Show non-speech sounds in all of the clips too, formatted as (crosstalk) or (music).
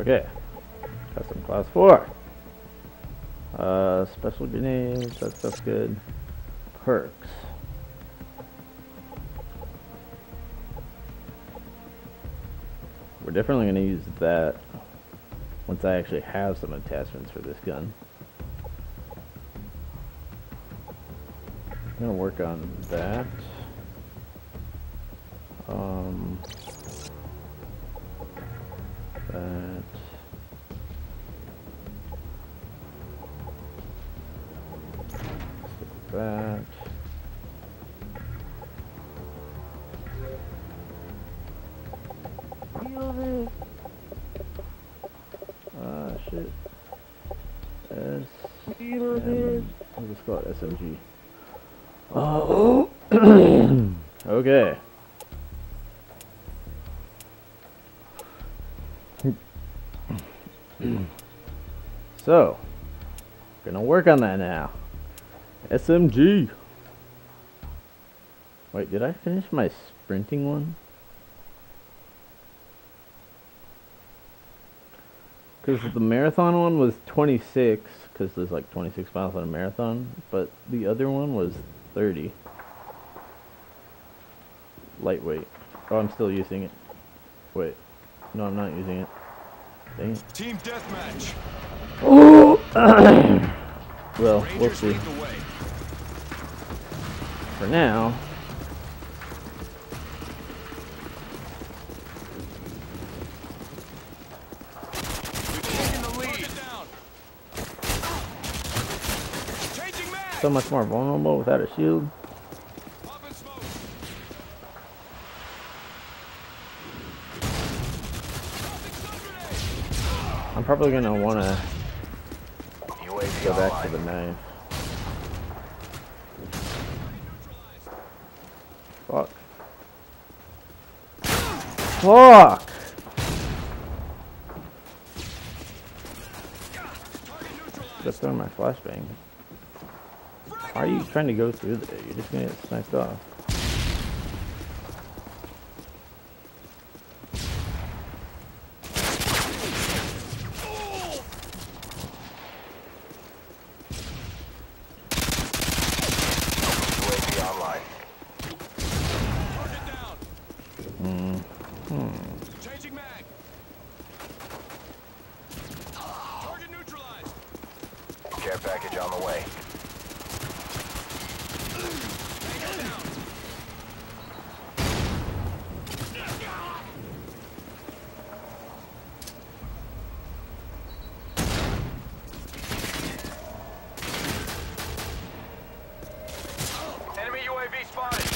Okay. Custom class 4. Uh, special grenades, that stuff's good. Perks. We're definitely going to use that once I actually have some attachments for this gun. I'm going to work on that. Um, that. SMG. Oh. okay. so, gonna work on that now. SMG. Wait, did I finish my sprinting one? Because the marathon one was 26, because there's like 26 miles on a marathon, but the other one was 30. Lightweight. Oh, I'm still using it. Wait. No, I'm not using it. Dang it. Team deathmatch. Oh! (coughs) well, we'll see. lead the way. For now. We've taken the lead. Changing mag. So much more vulnerable without a shield. I'm probably gonna wanna go back to the knife. Fuck. Fuck! Just throwing my flashbang. Why are you trying to go through there? You're just gonna get sniped off. UAV online. Target down. Hmm. Changing mag. Target neutralized. Care package on the way. Enemy UAV spotted.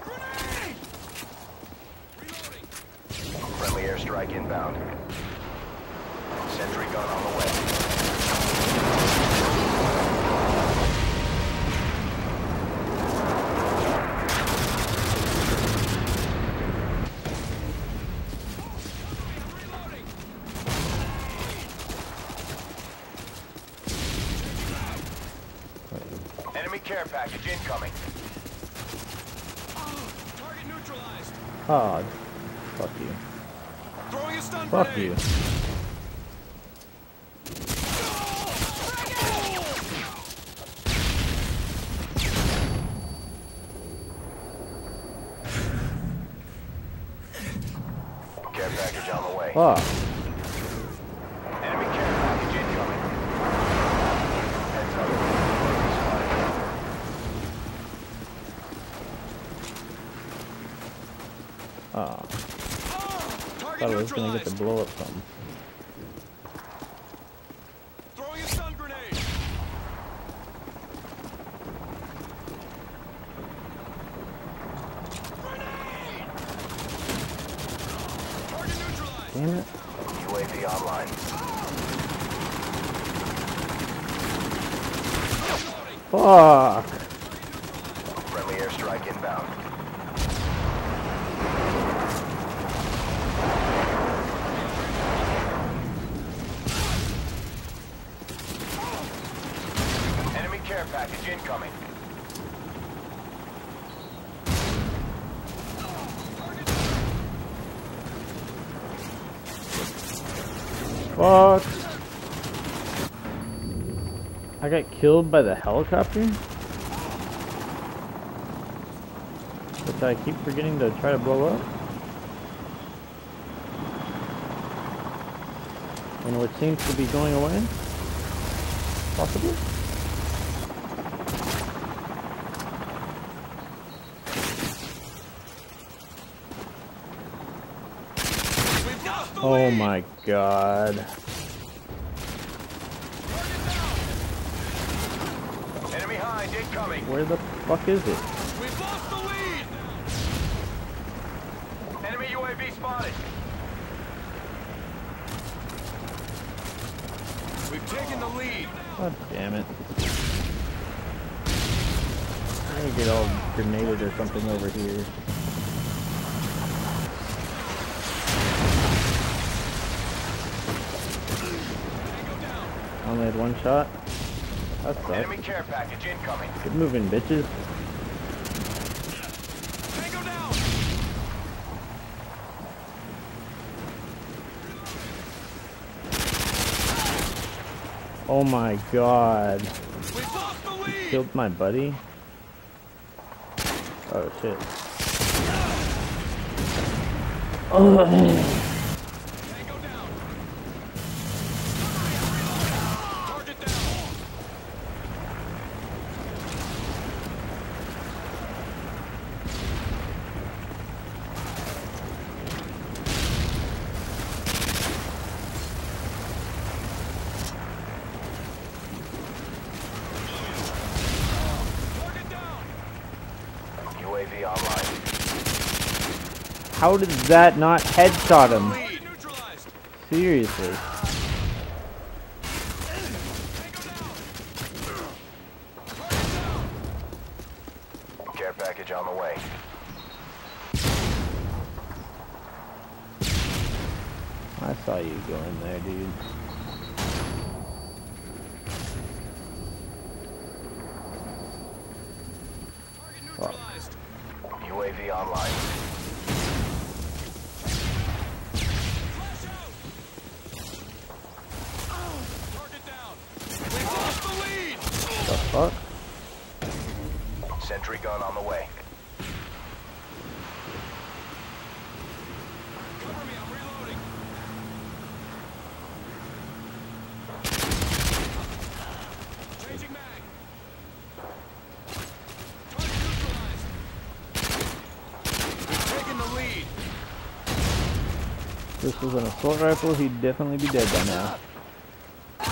Grenade. Reloading. Friendly airstrike inbound. Sentry gun on the way. Reloading. Enemy care package incoming. Target neutralized. Ah, fuck you. Throwing a stun Fuck grenade. you. Care package on the way. Fuck. Enemy care package incoming. Heads up. UAV spotted. Ah, Target thought I was gonna get neutralized. to blow up something. Throwing a stun grenade. Grenade. Target neutralized. Damn it. UAV online. Fuck. Friendly airstrike inbound. Enemy care package incoming. Fuck? I got killed by the helicopter? Which I keep forgetting to try to blow up. And which seems to be going away. Possibly? We've lost the Oh my god. Enemy hind incoming. Where the fuck is it? We've lost the lead. Enemy UAV spotted. We've taken the lead. God damn it. I'm gonna get all grenaded or something over here. I only had one shot. That's that Enemy care package incoming. Good moving, bitches. Tango down. Oh my god. We've lost the lead. Killed my buddy. Oh shit. Tango down. Target down. Target down. UAV online. How did that not headshot him? Seriously. Care package on the way. I saw you go in there, dude. Neutralized. UAV online. Flash out. Target down. We've lost the lead. The fuck? Sentry gun on the way. Cover me, I'm reloading. Changing mag. Target neutralized. We've taken the lead. If this was an assault rifle, he'd definitely be dead by now.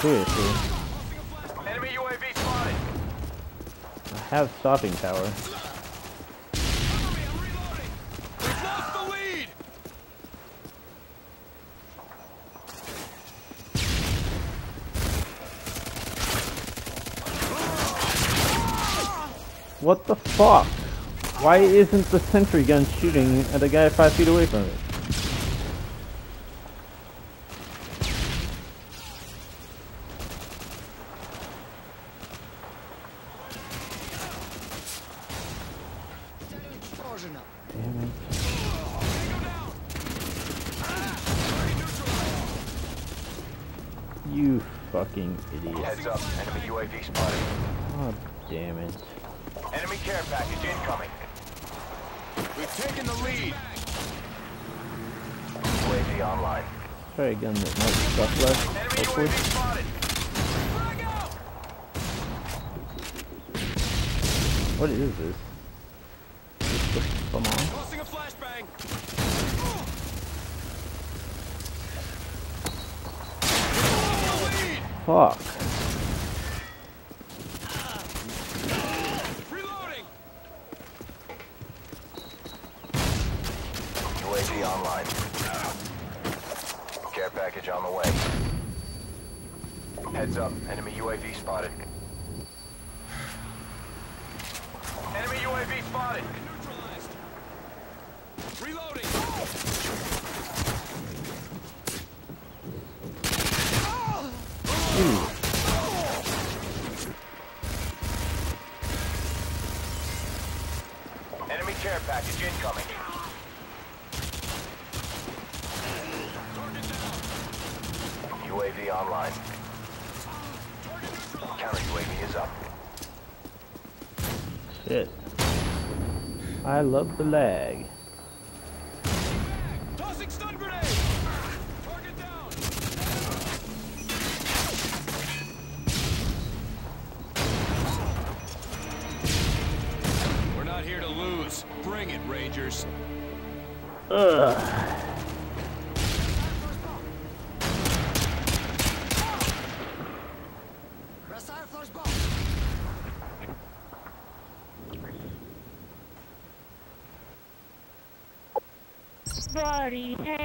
Seriously. Tossing a flashbang. Enemy UAV. I have stopping power. Cover me, I'm reloading. We've lost the lead. What the fuck? Why isn't the sentry gun shooting at a guy five feet away from? It. Tango down. Target neutralized. You fucking idiot. Heads up. Enemy UAV spotted. Oh, damn it. Enemy care package incoming. We've taken the lead. UAV online. Try a gun that might be stuff left, Enemy hopefully. UAV spotted. What is this? Is this the- Come on. Tossing a flashbang. The lead. Fuck. Reloading. UAV online. Care package on the way. Heads up. Enemy UAV spotted. Enemy UAV spotted. Neutralized. Reloading. Enemy care package incoming. Down. online. Counter UAV is up. Shit. I love the lag. Bring it, Rangers. Ugh. Buddy, hey.